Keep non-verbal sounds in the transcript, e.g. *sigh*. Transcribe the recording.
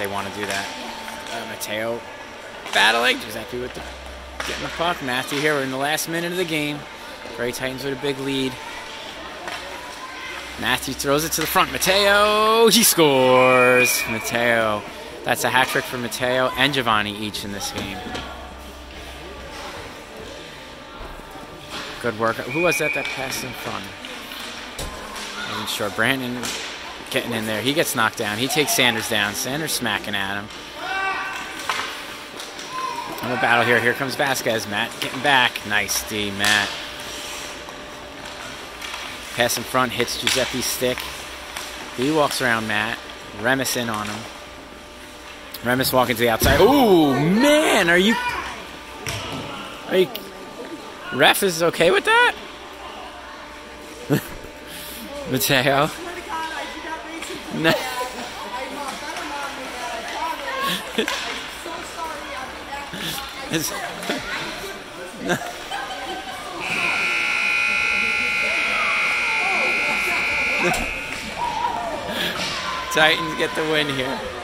they want to do that. Uh, Matteo battling. Giuseppe with the getting the puck. Matthew here. We're in the last minute of the game. Gray Titans with a big lead. Matthew throws it to the front. Matteo, he scores. Matteo. That's a hat trick for Matteo and Giovanni each in this game. Good work. Who was that that passed in front? I wasn't sure. Brandon getting in there. He gets knocked down. He takes Sanders down. Sanders smacking at him. I'm a battle here. Here comes Vasquez. Matt getting back. Nice D, Matt. Pass in front, hits Giuseppe's stick. He walks around Matt. Remis in on him. Remis walking to the outside. Ooh, man, are you... Are you... Ref is okay with that? *laughs* Matteo. No. *laughs* Titans get the win here.